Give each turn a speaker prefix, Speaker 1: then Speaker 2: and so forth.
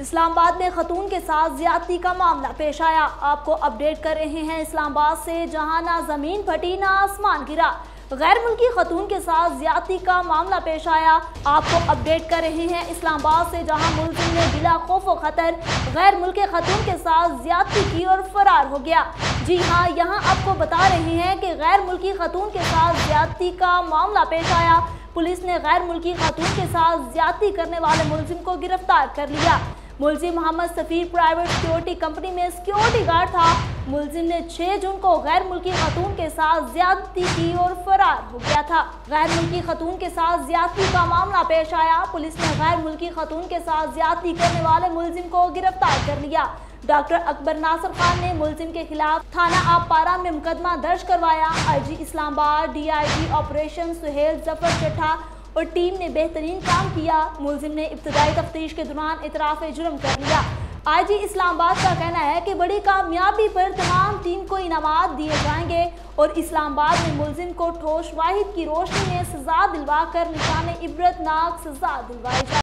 Speaker 1: इस्लामाबाद में खतून के साथ ज्यादती का मामला पेश आया। आपको अपडेट कर रहे हैं इस्लामाबाद से, जहाँ ना ज़मीन फटी, ना आसमान गिरा। गैर मुल्की खतून के साथ ज्यादती का मामला पेश आया। आपको अपडेट कर रहे हैं इस्लामाबाद से, जहाँ मुलजिम ने बिला खौफ खतर गैर मुल्की खतून के साथ ज्यादती की और फरार हो गया। जी हाँ यहाँ आपको बता रहे हैं कि गैर मुल्की खतून के साथ ज्यादती का मामला पेश आया। पुलिस ने गैर मुल्की खातून के साथ ज्यादती करने वाले मुलजिम को गिरफ़्तार कर लिया। मुलजिम Mohammad Safeer private security company में सिक्योरिटी गार्ड था। मुलजिम ने 6 जून को गैर मुल्की खतून के साथ ज्यादती की और फरार हो गया था। गैर मुल्की खतून के साथ ज्यादती का मामला पेश आया। पुलिस ने गैर मुल्की खतून के साथ ज्यादती करने वाले मुलजिम को गिरफ़्तार कर लिया। डॉक्टर अकबर नासर खान ने मुलजिम के खिलाफ थाना आपारा में मुकदमा दर्ज करवाया। IG Islamabad, DIG operation Suhail Zafar Chattha और टीम ने बेहतरीन काम किया। मुलिम ने इब्तदाई तफ्तीश के दौरान इतराफ़ जुर्म कर लिया। आईजी इस्लामाबाद का कहना है कि बड़ी कामयाबी पर तमाम टीम को इनाम दिए जाएँगे और इस्लामाबाद में मुलिम को ठोस वाहिद की रोशनी में सजा दिलवा कर निशान इबरतनाक सजा दिलवाई जाए